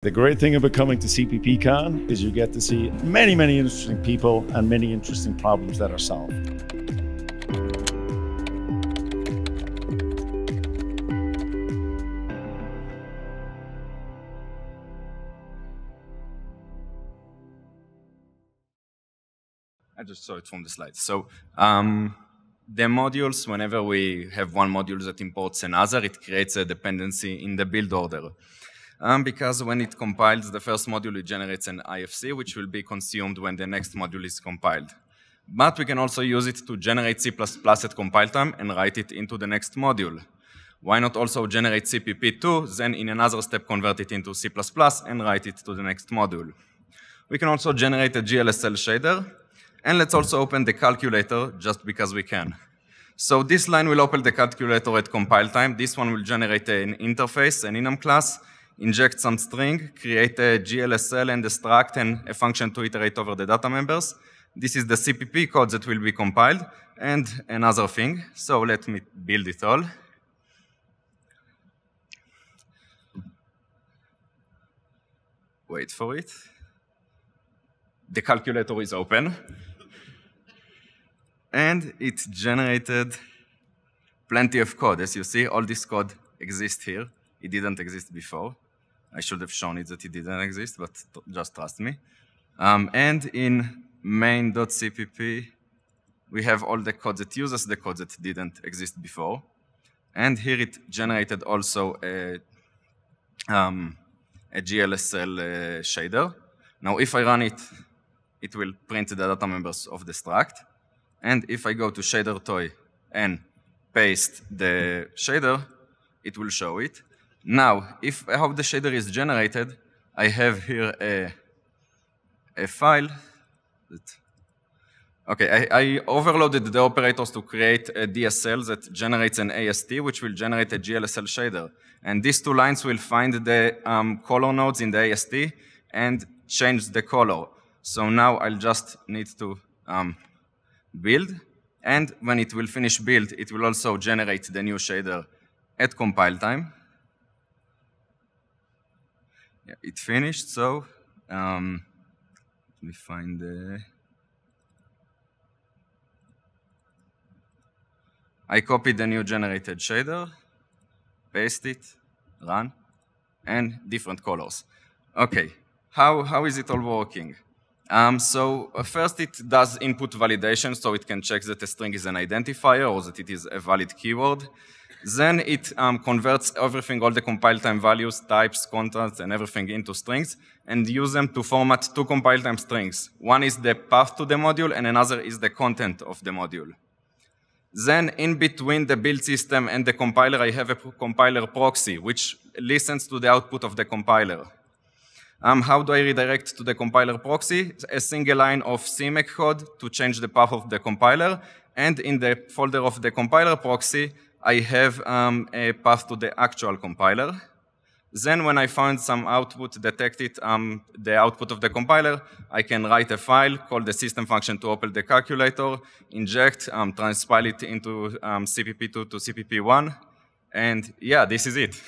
The great thing about coming to CPPCon is you get to see many, many interesting people and many interesting problems that are solved. I just saw it from the slides. So um, the modules, whenever we have one module that imports another, it creates a dependency in the build order um, because when it compiles the first module, it generates an IFC, which will be consumed when the next module is compiled. But we can also use it to generate C++ at compile time and write it into the next module. Why not also generate CPP2, then in another step convert it into C++ and write it to the next module. We can also generate a GLSL shader, and let's also open the calculator just because we can. So this line will open the calculator at compile time. This one will generate an interface, an enum class, inject some string, create a GLSL and a struct and a function to iterate over the data members. This is the CPP code that will be compiled and another thing. So let me build it all. Wait for it. The calculator is open. and it generated plenty of code. As you see, all this code exists here. It didn't exist before. I should have shown it that it didn't exist, but just trust me. Um, and in main.cpp, we have all the code that uses the code that didn't exist before. And here it generated also a, um, a GLSL uh, shader. Now, if I run it, it will print the data members of the struct. And if I go to Shadertoy and paste the shader, it will show it. Now, if how the shader is generated, I have here a, a file that, okay, I, I, overloaded the operators to create a DSL that generates an AST, which will generate a GLSL shader. And these two lines will find the um, color nodes in the AST and change the color. So now I'll just need to um, build. And when it will finish build, it will also generate the new shader at compile time. Yeah, it finished, so um, let me find the... I copied the new generated shader, paste it, run, and different colors. Okay, how, how is it all working? Um, so uh, first it does input validation, so it can check that a string is an identifier or that it is a valid keyword. Then it um, converts everything, all the compile time values, types, constants, and everything into strings, and use them to format two compile time strings. One is the path to the module, and another is the content of the module. Then in between the build system and the compiler, I have a compiler proxy, which listens to the output of the compiler. Um, how do I redirect to the compiler proxy? A single line of CMake code to change the path of the compiler, and in the folder of the compiler proxy, I have um, a path to the actual compiler. Then when I find some output detected, um, the output of the compiler, I can write a file, call the system function to open the calculator, inject, um, transpile it into um, CPP2 to CPP1, and yeah, this is it.